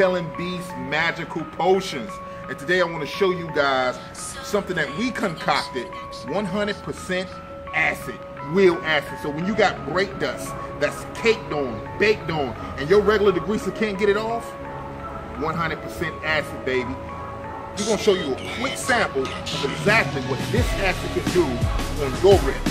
Prince with Detailing Beast Magical Potions. And today I want to show you guys something that we concocted 100% acid, real acid. So when you got brake dust that's caked on, baked on, and your regular degreaser can't get it off, 100% acid, baby. We're going to show you a quick sample of exactly what this acid can do on your rims.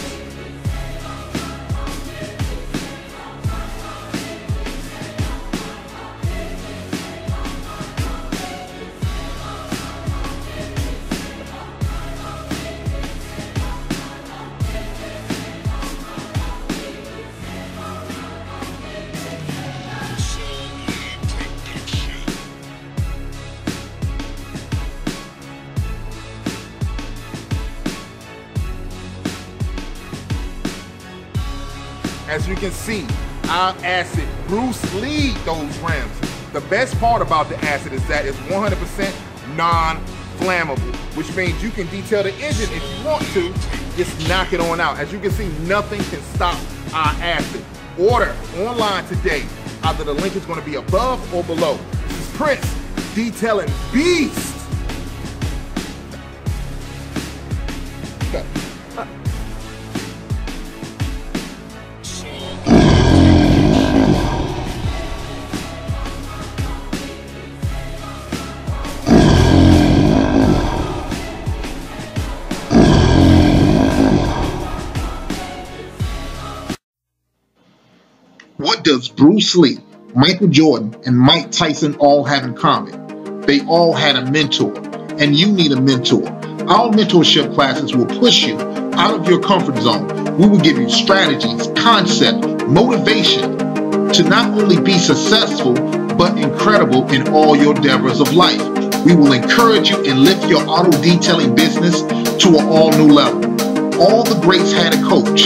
Can see, our acid Bruce Lee those rims. The best part about the acid is that it's 100% non-flammable, which means you can detail the engine if you want to, just knock it on out. As you can see, nothing can stop our acid. Order online today. Either the link is going to be above or below. This is Prince detailing Beast. Bruce Lee, Michael Jordan, and Mike Tyson all have in common? They all had a mentor, and you need a mentor. Our mentorship classes will push you out of your comfort zone. We will give you strategies, concept, motivation to not only be successful, but incredible in all your endeavors of life. We will encourage you and lift your auto detailing business to an all new level. All the greats had a coach.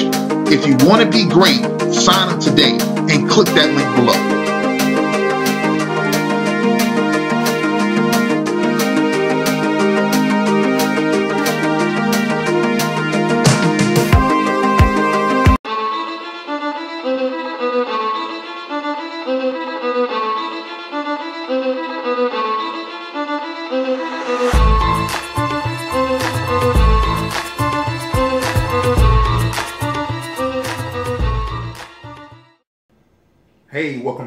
If you want to be great, sign up today and click that link below.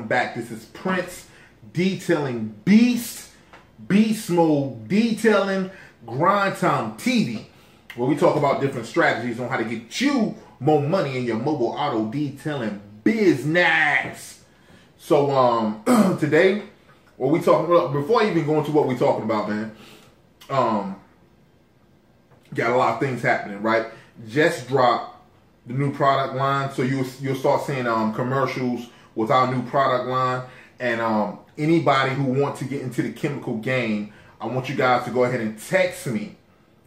Back. This is Prince detailing Beast, Beast Mode detailing Grind Time TV, where we talk about different strategies on how to get you more money in your mobile auto detailing business. So, um, today, what we talking about, before I even go into what we talking about, man, um, got a lot of things happening, right? Just dropped the new product line, so you'll you'll start seeing um commercials with our new product line. And um, anybody who wants to get into the chemical game, I want you guys to go ahead and text me,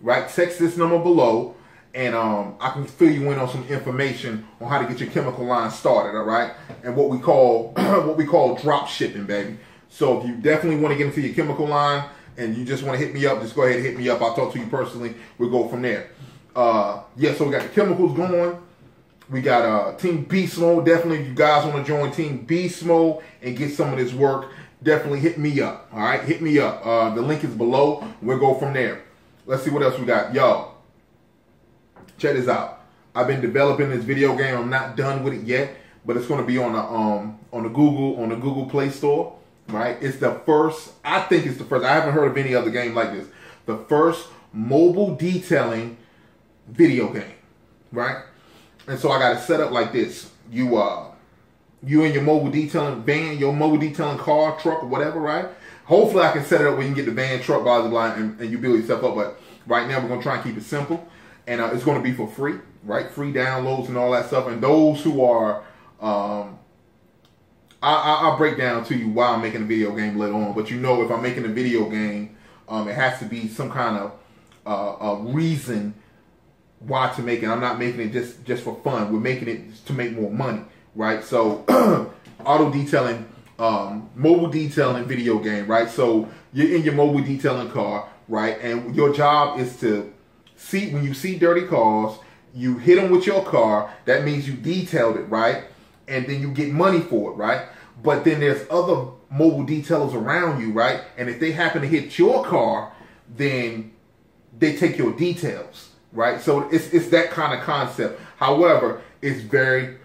right? Text this number below, and um, I can fill you in on some information on how to get your chemical line started, all right? And what we call what we call drop shipping, baby. So if you definitely want to get into your chemical line and you just want to hit me up, just go ahead and hit me up. I'll talk to you personally. We'll go from there. Uh, yeah, so we got the chemicals going. We got uh, Team Beast Mode. Definitely, if you guys want to join Team Beast Mode and get some of this work, definitely hit me up. All right, hit me up. Uh, the link is below. We'll go from there. Let's see what else we got. Y'all, check this out. I've been developing this video game. I'm not done with it yet, but it's going to be on the um on the Google on the Google Play Store. Right, it's the first. I think it's the first. I haven't heard of any other game like this. The first mobile detailing video game. Right and so I got it set up like this. You uh you in your mobile detailing van, your mobile detailing car, truck, whatever, right? Hopefully I can set it up where you can get the van, truck, blah, blah, blah, and, and you build yourself up. But right now we're gonna try and keep it simple. And uh, it's gonna be for free, right? Free downloads and all that stuff. And those who are um I, will break down to you why I'm making a video game later on. But you know, if I'm making a video game, um, it has to be some kind of uh, reason why to make it. I'm not making it just just for fun. We're making it to make more money, right? So auto detailing, um, mobile detailing video game, right? So you're in your mobile detailing car, right? And your job is to see when you see dirty cars, you hit them with your car. That means you detailed it, right? And then you get money for it, right? But then there's other mobile detailers around you, right? And if they happen to hit your car, then they take your details, right? So it's it's that kind of concept. However, it's very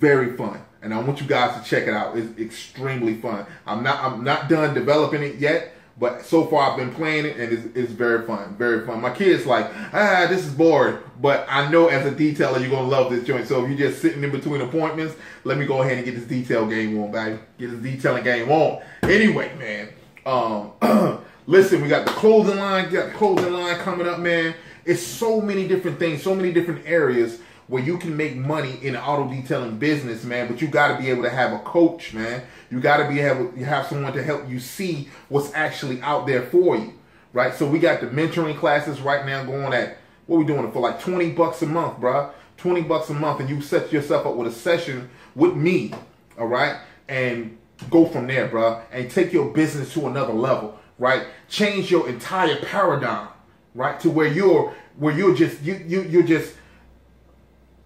very fun, and I want you guys to check it out. It's extremely fun. I'm not I'm not done developing it yet. But so far, I've been playing it, and it's, it's very fun, very fun. My kids like, ah, this is boring, but I know as a detailer, you're gonna love this joint. So if you're just sitting in between appointments, let me go ahead and get this detail game on, baby. Get this detailing game on. Anyway, man, um, listen, we got the clothing line, got the clothing line coming up, man. It's so many different things, so many different areas where you can make money in auto detailing business, man. But you got to be able to have a coach, man. You got to be able to have someone to help you see what's actually out there for you, right? So we got the mentoring classes right now going at what we doing it for like twenty bucks a month, bro. Twenty bucks a month, and you set yourself up with a session with me, all right, and go from there, bro, and take your business to another level, right? Change your entire paradigm, right, to where you're where you're just you you you're just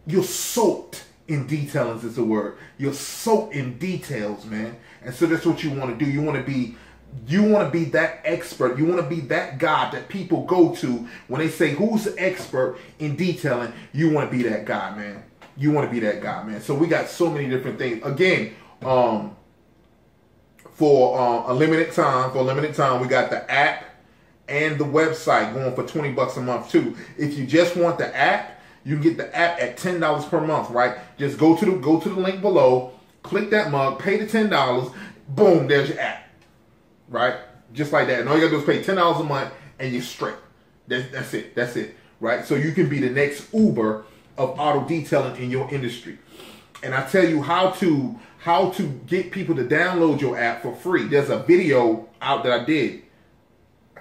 you're soaked in details is the word. You're soaked in details, man. And so that's what you want to do. You want to be you want to be that expert. You want to be that guy that people go to when they say who's the expert in detailing. You want to be that guy, man. You want to be that guy, man. So we got so many different things. Again, um, for uh, a limited time, for a limited time, we got the app and the website going for 20 bucks a month too. If you just want the app, you can get the app at ten dollars per month, right? Just go to the go to the link below, click that mug, pay the ten dollars, boom, there's your app, right? Just like that. And all you gotta do is pay ten dollars a month, and you're straight. That's, that's it. That's it, right? So you can be the next Uber of auto detailing in your industry. And I tell you how to how to get people to download your app for free. There's a video out that I did.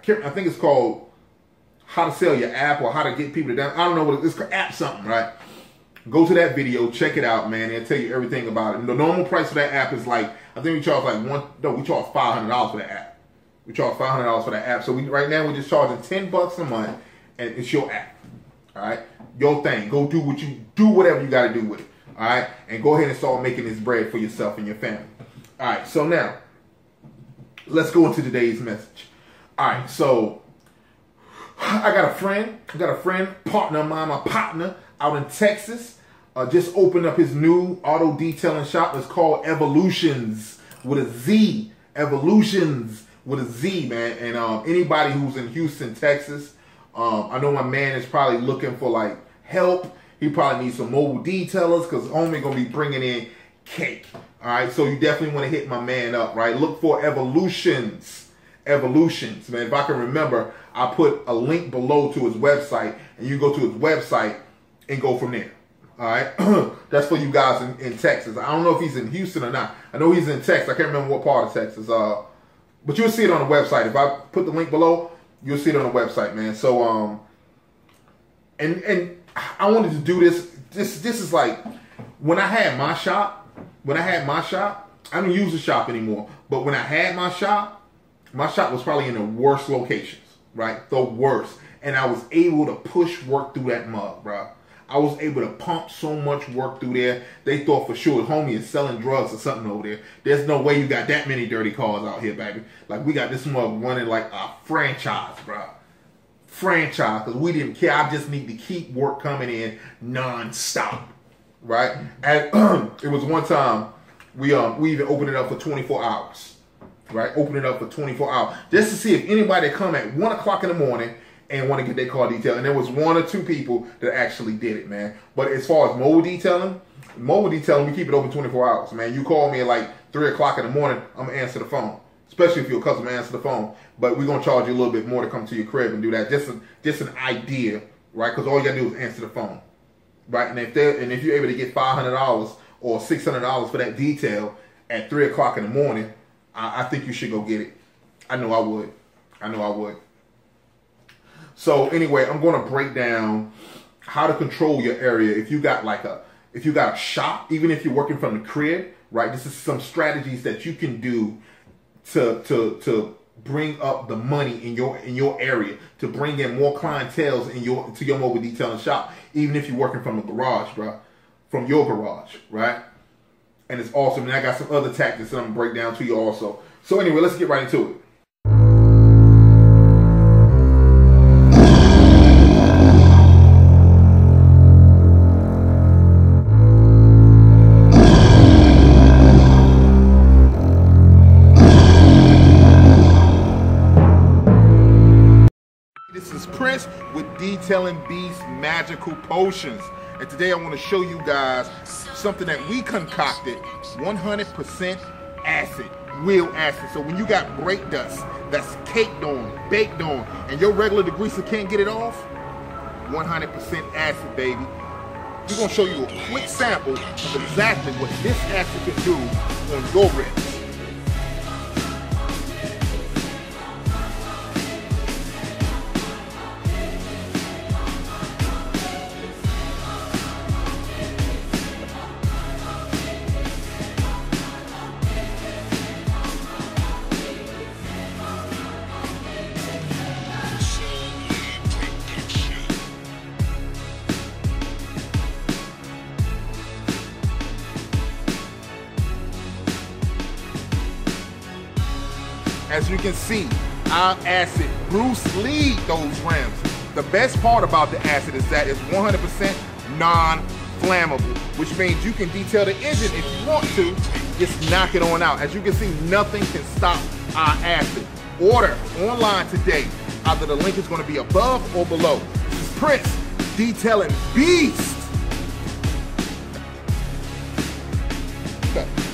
I, can't, I think it's called how to sell your app or how to get people to down. I don't know what it's called, app something, right? Go to that video, check it out, man, and tell you everything about it. And the normal price for that app is like I think we charge like one. No, we charge five hundred dollars for that app. We charge five hundred dollars for that app. So we right now we're just charging ten bucks a month, and it's your app. All right, your thing. Go do what you do, whatever you got to do with it. All right, and go ahead and start making this bread for yourself and your family. All right, so now let's go into today's message. All right, so I got a friend, I got a friend, partner of mine, my partner out in Texas. Uh, just opened up his new auto detailing shop. It's called Evolutions with a Z. Evolutions with a Z, man. And um, anybody who's in Houston, Texas, um, I know my man is probably looking for like help. He probably needs some mobile detailers because only gonna be bringing in cake. All right, so you definitely want to hit my man up, right? Look for Evolutions evolutions, man. If I can remember, I put a link below to his website, and you go to his website and go from there. All right, that's for you guys in, in, Texas. I don't know if he's in Houston or not. I know he's in Texas. I can't remember what part of Texas. Uh, but you'll see it on the website. If I put the link below, you'll see it on the website, man. So um, and and I wanted to do this. This this is like when I had my shop. When I had my shop, I don't use the shop anymore. But when I had my shop, my shop was probably in the worst locations, right? The worst. And I was able to push work through that mug, bro. I was able to pump so much work through there. They thought for sure homie is selling drugs or something over there. There's no way you got that many dirty cars out here, baby. Like we got this mug running like a franchise, bro. Franchise, because we didn't care. I just need to keep work coming in non-stop, right? And it was one time we um we even opened it up for 24 hours right? Open it up for 24 hours just to see if anybody come at one o'clock in the morning and want to get their car detailed. And there was one or two people that actually did it, man. But as far as mobile detailing, mobile detailing, we keep it open 24 hours, man. You call me at like three o'clock in the morning, I'm gonna answer the phone. Especially if you're a customer, answer the phone. But we're gonna charge you a little bit more to come to your crib and do that. Just a, just an idea, right? Because all you gotta do is answer the phone, right? And if they and if you're able to get five hundred dollars or six hundred dollars for that detail at three o'clock in the morning, I, I think you should go get it. I know I would. I know I would. So anyway, I'm going to break down how to control your area. If you got like a, if you got a shop, even if you're working from the crib, right? This is some strategies that you can do to to to bring up the money in your in your area, to bring in more clientels in your to your mobile detailing shop, even if you're working from a garage, bro, from your garage, right? And it's awesome. And I got some other tactics that I'm gonna break down to you also. So anyway, let's get right into it. This is Prince with Detailing Beast Magical Potions. And today I want to show you guys something that we concocted 100% acid, real acid. So when you got brake dust that's caked on, baked on, and your regular degreaser can't get it off, 100% acid, baby. We're to show you a quick sample of exactly what this acid can do on your wrist. Can see, our acid Bruce Lee those rims. The best part about the acid is that it's 100% non-flammable, which means you can detail the engine if you want to, just knock it on out. As you can see, nothing can stop our acid. Order online today. Either the link is going to be above or below. Prince detailing Beast. For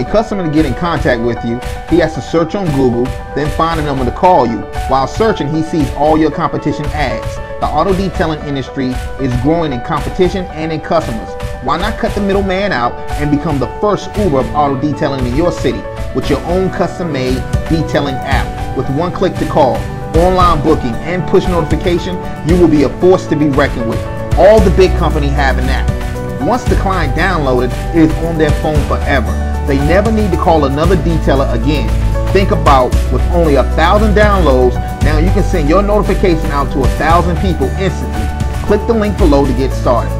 a customer to get in contact with you, he has to search on Google, then find a number to call you. While searching, he sees all your competition ads. The auto detailing industry is growing in competition and in customers. Why not cut the middleman out and become the first Uber of auto detailing in your city with your own custom-made detailing app? With one click to call, online booking, and push notification, you will be a force to be reckoned with. All the big companies have an app. Once the client downloaded, it is on their phone forever. They never need to call another detailer again. Think about with only a thousand downloads, now you can send your notification out to a thousand people instantly. Click the link below to get started.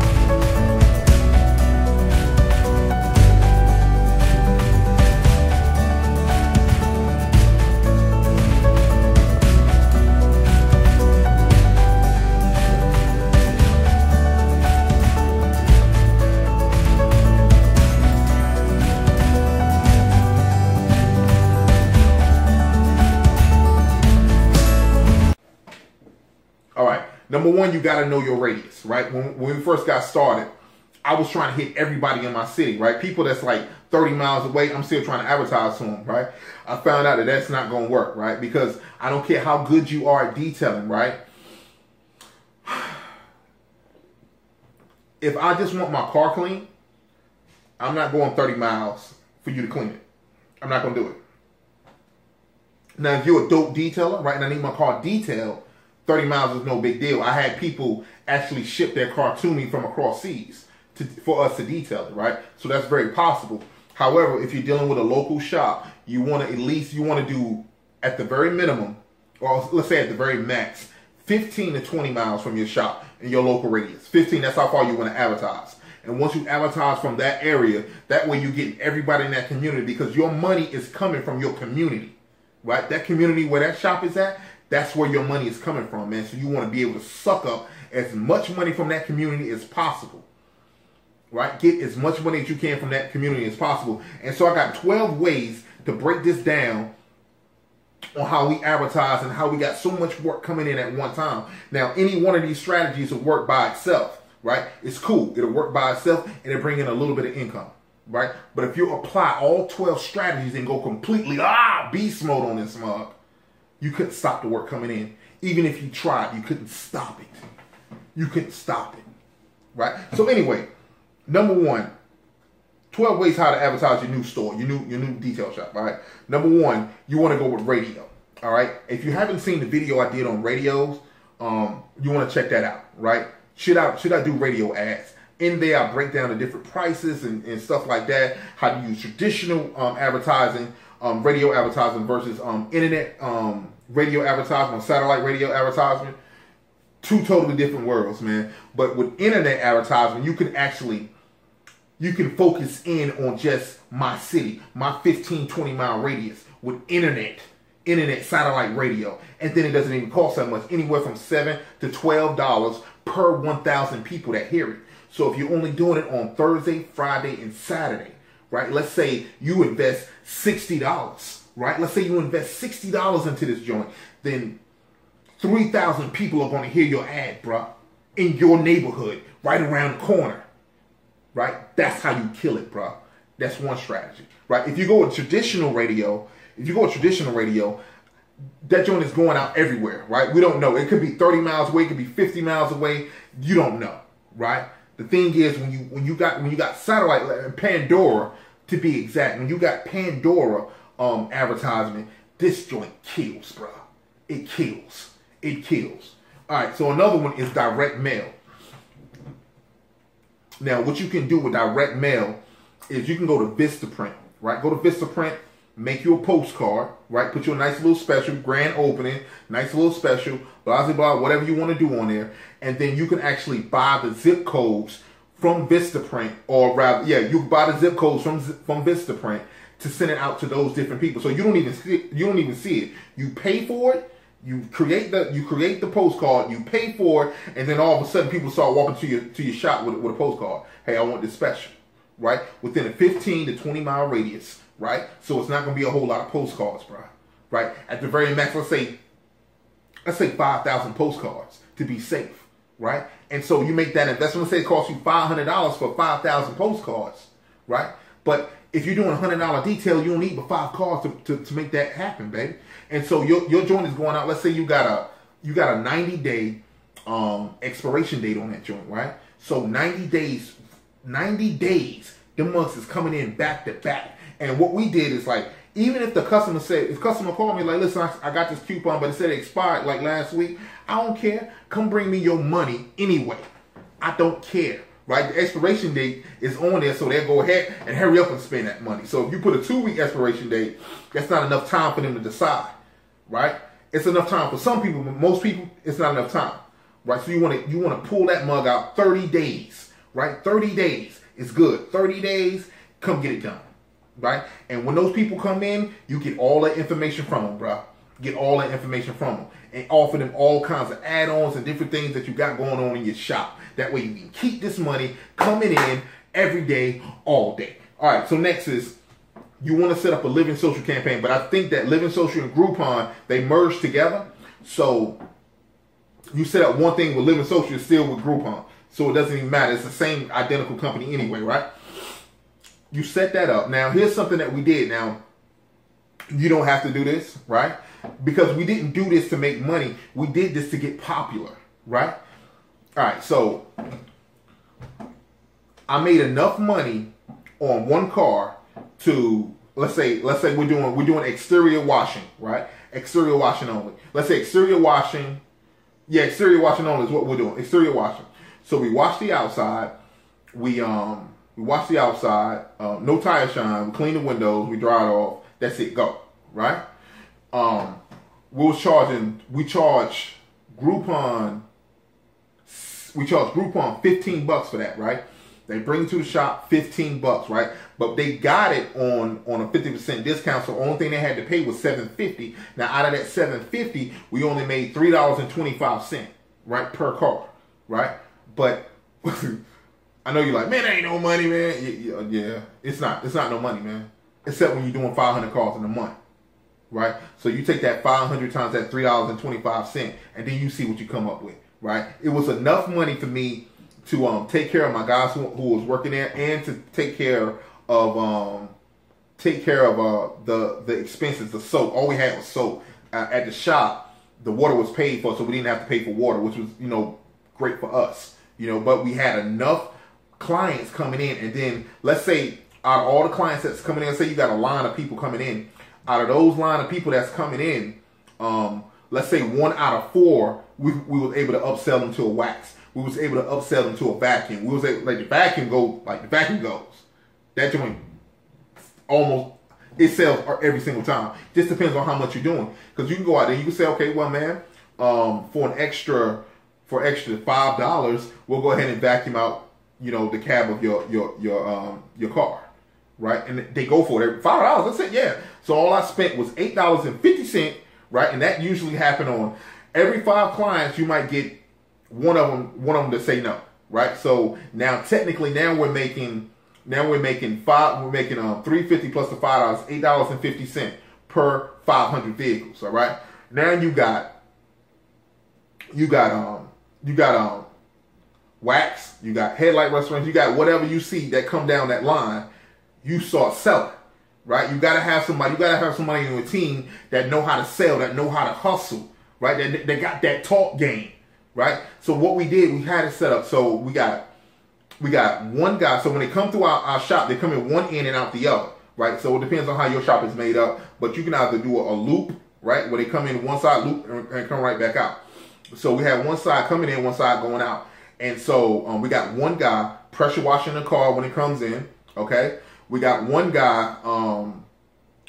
Number one, you got to know your radius, right? When, when we first got started, I was trying to hit everybody in my city, right? People that's like 30 miles away, I'm still trying to advertise to them, right? I found out that that's not going to work, right? Because I don't care how good you are at detailing, right? If I just want my car clean, I'm not going 30 miles for you to clean it. I'm not going to do it. Now, if you're a dope detailer, right, and I need my car detailed, 30 miles is no big deal. I had people actually ship their car to me from across seas to, for us to detail it, right? So that's very possible. However, if you're dealing with a local shop, you want to at least, you want to do at the very minimum, or let's say at the very max, 15 to 20 miles from your shop in your local radius. 15, that's how far you want to advertise. And once you advertise from that area, that way you get everybody in that community because your money is coming from your community, right? That community where that shop is at, that's where your money is coming from, man. So you want to be able to suck up as much money from that community as possible. Right? Get as much money as you can from that community as possible. And so I got 12 ways to break this down on how we advertise and how we got so much work coming in at one time. Now, any one of these strategies will work by itself, right? It's cool. It'll work by itself and it'll bring in a little bit of income, right? But if you apply all 12 strategies and go completely, ah, beast mode on this mug, you couldn't stop the work coming in. Even if you tried, you couldn't stop it. You couldn't stop it. Right? So anyway, number one, 12 ways how to advertise your new store, your new your new detail shop. Right. Number one, you want to go with radio. All right. If you haven't seen the video I did on radios, um, you want to check that out. Right? Should I should I do radio ads? in there, I break down the different prices and, and stuff like that. How to use traditional um, advertising, um, radio advertising versus um, internet um, radio advertisement, satellite radio advertisement. Two totally different worlds, man. But with internet advertising, you can actually you can focus in on just my city, my 15, 20 mile radius with internet, internet satellite radio. And then it doesn't even cost that much, anywhere from seven to twelve dollars per 1,000 people that hear it. So if you're only doing it on Thursday, Friday, and Saturday, right? Let's say you invest $60, right? Let's say you invest $60 into this joint, then 3,000 people are going to hear your ad, bro, in your neighborhood, right around the corner, right? That's how you kill it, bro. That's one strategy, right? If you go with traditional radio, if you go with traditional radio, that joint is going out everywhere, right? We don't know. It could be 30 miles away, it could be 50 miles away. You don't know, right? The thing is when you when you got when you got satellite and Pandora to be exact, when you got Pandora um advertisement, this joint kills, bro. It kills. It kills. All right, so another one is direct mail. Now, what you can do with direct mail is you can go to Vistaprint, right? Go to Vistaprint, make you a postcard, right? Put you a nice little special, grand opening, nice little special, blah, blah, blah, whatever you want to do on there. And then you can actually buy the zip codes from Vistaprint, or rather, yeah, you buy the zip codes from from Vistaprint to send it out to those different people. So you don't even see it, you don't even see it. You pay for it, you create the you create the postcard, you pay for it, and then all of a sudden people start walking to your to your shop with, with a postcard. Hey, I want this special, right? Within a 15 to 20 mile radius right? So it's not going to be a whole lot of postcards, bro. Right? At the very max, let's say, let's say 5,000 postcards to be safe, right? And so you make that investment. Let's say it costs you $500 for 5,000 postcards, right? But if you're doing a hundred dollar detail, you don't need but five cards to, to, to make that happen, baby. And so your your joint is going out. Let's say you got a you got a 90 day um expiration date on that joint, right? So 90 days, 90 days, the months is coming in back to back. And what we did is like, even if the customer said, if customer called me like, listen, I, I got this coupon, but it said it expired like last week, I don't care. Come bring me your money anyway. I don't care. Right? The expiration date is on there, so they'll go ahead and hurry up and spend that money. So if you put a two week expiration date, that's not enough time for them to decide. Right? It's enough time for some people, but most people, it's not enough time. Right? So you want to you want to pull that mug out 30 days. Right? 30 days is good. 30 days, come get it done right? And when those people come in, you get all that information from them, bro. Get all that information from them and offer them all kinds of add-ons and different things that you got going on in your shop. That way you can keep this money coming in every day, all day. All right, so next is you want to set up a Living Social campaign, but I think that Living Social and Groupon, they merge together. So you set up one thing with Living Social, still with Groupon. So it doesn't even matter. It's the same identical company anyway, right? You set that up. Now, here's something that we did. Now, you don't have to do this, right? Because we didn't do this to make money. We did this to get popular, right? All right, so I made enough money on one car to let's say let's say we're doing we're doing exterior washing, right? Exterior washing only. Let's say exterior washing. Yeah, exterior washing only is what we're doing. Exterior washing. So we wash the outside. We um we wash the outside, uh, no tire shine. We clean the windows. We dry it off. That's it. Go right. Um, we was charging. We charge Groupon. We charge Groupon fifteen bucks for that, right? They bring it to the shop, fifteen bucks, right? But they got it on on a fifty percent discount. So the only thing they had to pay was seven fifty. Now out of that seven fifty, we only made three dollars and twenty five cent, right, per car, right? But I know you're like, man, ain't no money, man. Yeah, yeah, it's not. It's not no money, man. Except when you're doing 500 calls in a month, right? So you take that 500 times that three dollars and 25 cent, and then you see what you come up with, right? It was enough money for me to um take care of my guys who, who was working there, and to take care of um take care of uh the the expenses, the soap. All we had was soap uh, at the shop. The water was paid for, so we didn't have to pay for water, which was you know great for us, you know. But we had enough clients coming in, and then let's say out of all the clients that's coming in, say you got a line of people coming in, out of those line of people that's coming in, um, let's say one out of four, we, we were able to upsell them to a wax. we was able to upsell them to a vacuum. We was able, like the vacuum go like the vacuum goes. That joint almost it sells every single time. Just depends on how much you're doing. Because you can go out there, you can say, okay, well, man, um, for an extra for extra five dollars, we'll go ahead and vacuum out, you know, the cab of your your your um your car, right? And they go for it. Five dollars. That's it. Yeah. So all I spent was eight dollars and fifty cent, right? And that usually happened on every five clients. You might get one of them one of them to say no, right? So now technically now we're making now we're making five we're making um three fifty plus the five dollars eight dollars and fifty cent per five hundred vehicles. All right. Now you got you got um you got um wax, you got headlight restorations, you got whatever you see that come down that line, you start selling. Right? You gotta have somebody, you gotta have somebody in your team that know how to sell, that know how to hustle, right? That they got that talk game, right? So what we did, we had it set up. So we got we got one guy. So when they come through our, our shop, they come in one end and out the other, right? So it depends on how your shop is made up, but you can either do a, a loop, right, where they come in one side loop and, and come right back out. So we have one side coming in, one side going out. And so um, we got one guy pressure washing the car when it comes in. Okay. We got one guy um,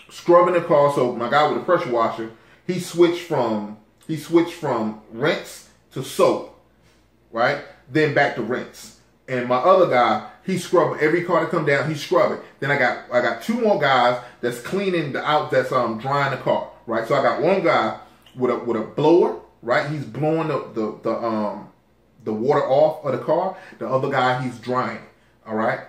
scrubbing the car. So my guy with the pressure washer, he switched from he switched from rinse to soap, right? Then back to rinse. And my other guy, he scrub every car that come down. He scrub it. Then I got I got two more guys that's cleaning the out that's um drying the car, right? So I got one guy with a with a blower right? He's blowing the, the, the um the water off of the car. The other guy, he's drying. All right.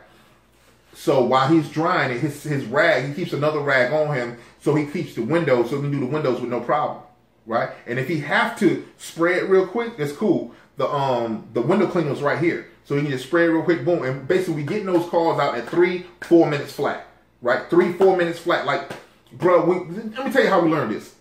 So while he's drying it, his his rag, he keeps another rag on him, so he keeps the windows, so he can do the windows with no problem, right? And if he have to spray it real quick, it's cool. The um the window cleaner's right here, so he can just spray it real quick, boom, and basically we getting those cars out at three four minutes flat, right? Three four minutes flat. Like, bro, we, let me tell you how we learned this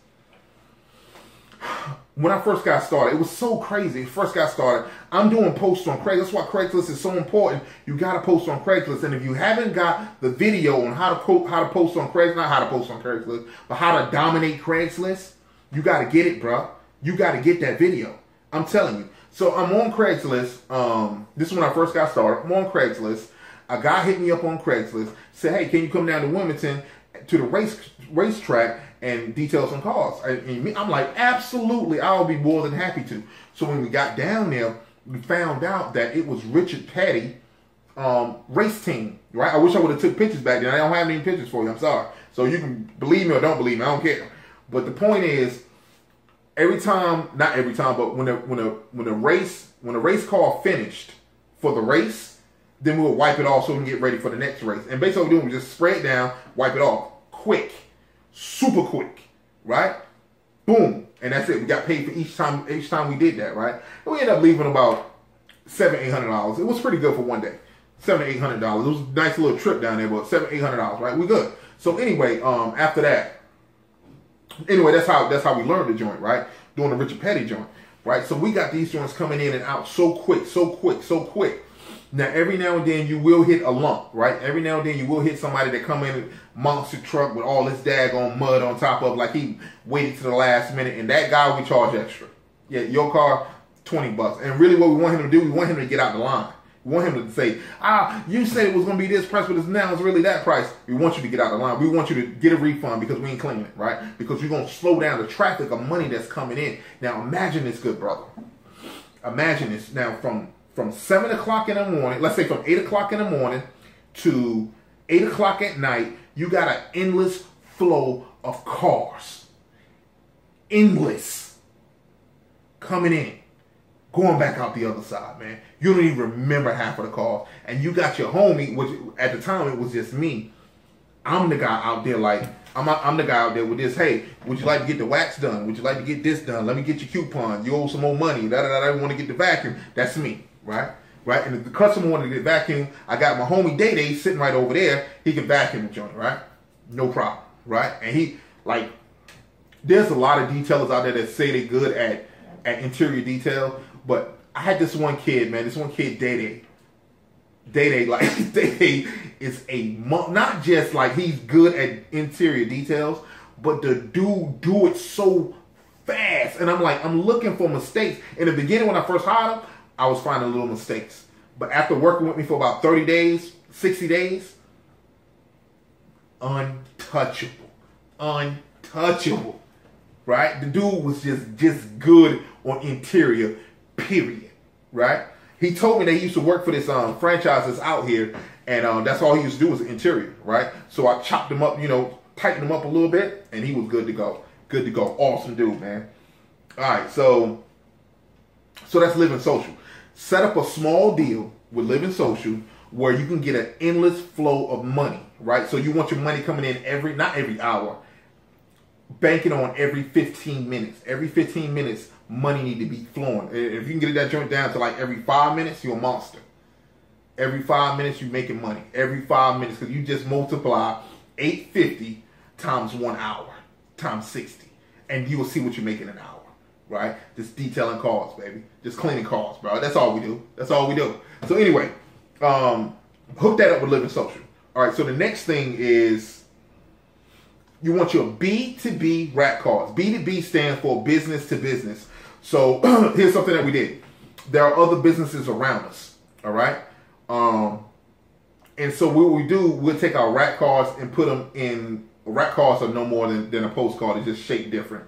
when I first got started, it was so crazy. First got started, I'm doing posts on Craigslist. That's why Craigslist is so important. You got to post on Craigslist, and if you haven't got the video on how to po- how to post on Craigslist, not how to post on Craigslist, but how to dominate Craigslist, you got to get it, bro. You got to get that video. I'm telling you. So I'm on Craigslist. Um, this is when I first got started. I'm on Craigslist. A guy hit me up on Craigslist. Said, "Hey, can you come down to Wilmington to the race racetrack and detail some cars. And I'm like, absolutely, I'll be more than happy to. So when we got down there, we found out that it was Richard Petty um, race team. Right? I wish I would have took pictures back then. I don't have any pictures for you. I'm sorry. So you can believe me or don't believe me. I don't care. But the point is, every time, not every time, but when a when a when a race when a race car finished for the race, then we would wipe it off so we can get ready for the next race. And basically, what we do is just spray it down, wipe it off, quick super quick, right? Boom, and that's it. We got paid for each time. Each time we did that, right? And we ended up leaving about seven, eight hundred dollars. It was pretty good for one day. Seven, eight hundred dollars. It was a nice little trip down there, but seven, eight hundred dollars, right? We good. So anyway, um, after that, anyway, that's how that's how we learned the joint, right? Doing the Richard Petty joint, right? So we got these joints coming in and out so quick, so quick, so quick. Now, every now and then you will hit a lump, right? Every now and then you will hit somebody that come in monster truck with all this daggone mud on top of, like he waited to the last minute, and that guy we charge extra. Yeah, your car, twenty bucks. And really, what we want him to do, we want him to get out the line. We want him to say, ah, you said it was going to be this price, but it's now it's really that price. We want you to get out of the line. We want you to get a refund because we ain't claiming it, right? Because you're going to slow down the traffic of money that's coming in. Now, imagine this, good brother. Imagine this. Now, from from 7 o'clock in the morning, let's say from 8 o'clock in the morning to 8 o'clock at night, you got an endless flow of cars. Endless. Coming in. Going back out the other side, man. You don't even remember half of the cars. And you got your homie, which at the time it was just me. I'm the guy out there like, I'm, I'm the guy out there with this. Hey, would you like to get the wax done? Would you like to get this done? Let me get your coupon. You owe some more money. Da da da. I want to get the vacuum. That's me right? Right? And if the customer wanted to get vacuum, I got my homie Day Day sitting right over there. He can vacuum the joint, right? No problem, right? And he like, there's a lot of detailers out there that say they're good at at interior detail, but I had this one kid, man. This one kid, Day Day. Day Day, like Day Day is a not just like he's good at interior details, but the dude do it so fast. And I'm like, I'm looking for mistakes. In the beginning, when I first hired him, I was finding little mistakes. But after working with me for about 30 days, 60 days, untouchable. Untouchable. Right? The dude was just just good on interior, period. Right? He told me that he used to work for this um, franchise that's out here, and um, that's all he used to do was interior, right? So I chopped him up, you know, tightened him up a little bit, and he was good to go. Good to go. Awesome dude, man. All right, so so that's Living Social. Set up a small deal with Living Social where you can get an endless flow of money, right? So you want your money coming in every not every hour, banking on every 15 minutes. Every 15 minutes, money need to be flowing. If you can get that joint down to like every five minutes, you're a monster. Every five minutes, you're making money. Every five minutes, because you just multiply 850 times one hour times 60, and you will see what you're making an hour, right? Just detailing cars, baby. Just cleaning cars, bro. That's all we do. That's all we do. So anyway, um, hook that up with Living Social. All right. So the next thing is you want your B2B rack cards. B2B stands for business to business. So here's something that we did. There are other businesses around us. All right. Um, and so what we do, we'll take our rack cards and put them in. Rack cards are no more than, than a postcard. It's just shaped different,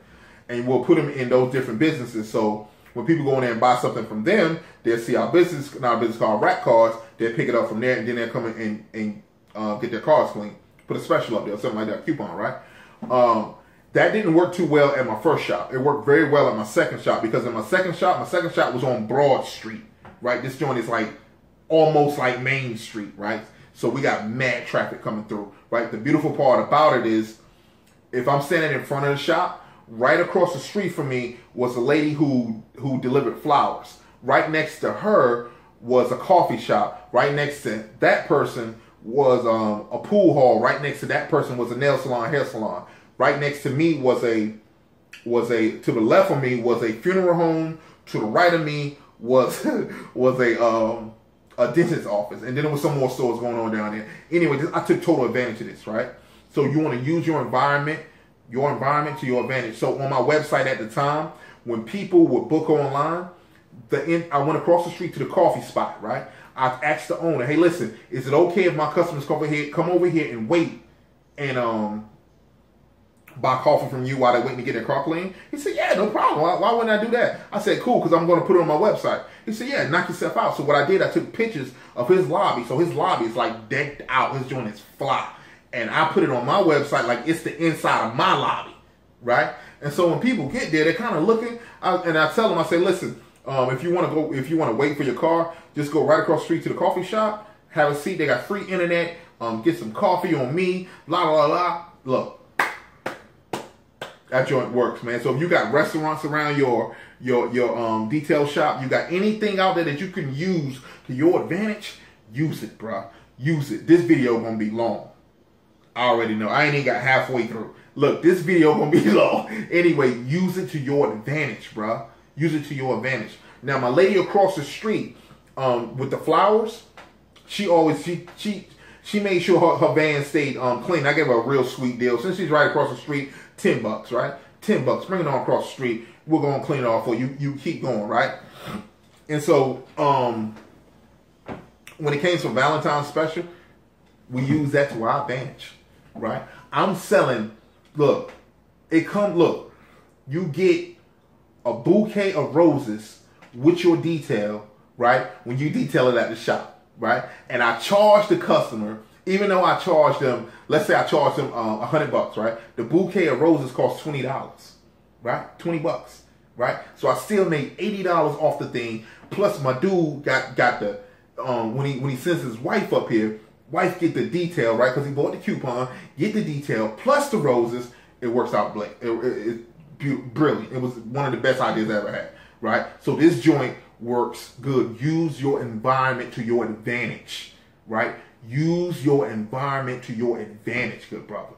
and we'll put them in those different businesses. So when people go in there and buy something from them, they'll see our business, our business called rack cards. They'll pick it up from there, and then they'll come in and, and uh, get their cards clean. Put a special up there, something like that, coupon, right? Um, that didn't work too well at my first shop. It worked very well at my second shop because in my second shop, my second shop was on Broad Street, right? This joint is like almost like Main Street, right? So we got mad traffic coming through, right? The beautiful part about it is if I'm standing in front of the shop, right across the street from me was a lady who who delivered flowers. Right next to her was a coffee shop. Right next to that person was um, a pool hall. Right next to that person was a nail salon, hair salon. Right next to me was a was a to the left of me was a funeral home. To the right of me was was a um, a dentist's office, and then there was some more stores going on down there. Anyway, I took total advantage of this, right? So you want to use your environment, your environment to your advantage. So on my website at the time, when people would book online, the in, I went across the street to the coffee spot, right? I asked the owner, "Hey, listen, is it okay if my customers come over here, come over here and wait and um buy coffee from you while they're waiting to get their car clean?" He said, "Yeah, no problem. Why, why wouldn't I do that?" I said, "Cool, because I'm going to put it on my website." He said, "Yeah, knock yourself out." So what I did, I took pictures of his lobby. So his lobby is like decked out. His joint is fly, and I put it on my website like it's the inside of my lobby, right? And so when people get there, they're kind of looking, I, and I tell them, I say, "Listen." Um, if you want to go, if you want to wait for your car, just go right across the street to the coffee shop, have a seat. They got free internet. Um, get some coffee on me. Blah blah blah. Look, that joint works, man. So if you got restaurants around your your your um detail shop, you got anything out there that you can use to your advantage, use it, bruh. Use it. This video gonna be long. I already know. I ain't even got halfway through. Look, this video gonna be long. Anyway, use it to your advantage, bruh use it to your advantage. Now, my lady across the street um, with the flowers, she always she she she made sure her, her van stayed um, clean. I gave her a real sweet deal since she's right across the street. Ten bucks, right? Ten bucks. Bring it on across the street. We're gonna clean it off for you. You keep going, right? And so, um, when it came to Valentine's special, we use that to our advantage, right? I'm selling. Look, it come. Look, you get a bouquet of roses with your detail, right? When you detail it at the shop, right? And I charge the customer, even though I charge them, let's say I charge them uh, a uh, hundred bucks, right? The bouquet of roses costs twenty dollars, right? Twenty bucks, right? So I still made eighty dollars off the thing. Plus my dude got got the um, when he when he sends his wife up here, wife get the detail, right? Because he bought the coupon, get the detail plus the roses. It works out. It, it, it, brilliant. It was one of the best ideas I ever had. Right. So this joint works good. Use your environment to your advantage. Right. Use your environment to your advantage, good brother.